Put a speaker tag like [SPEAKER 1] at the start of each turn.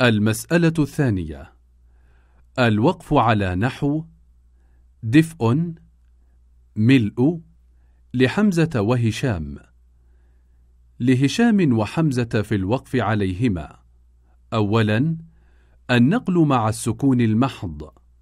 [SPEAKER 1] المسألة الثانية. الوقف على نحو دفء ملء لحمزة وهشام. لهشام وحمزة في الوقف عليهما. أولا النقل مع السكون المحض.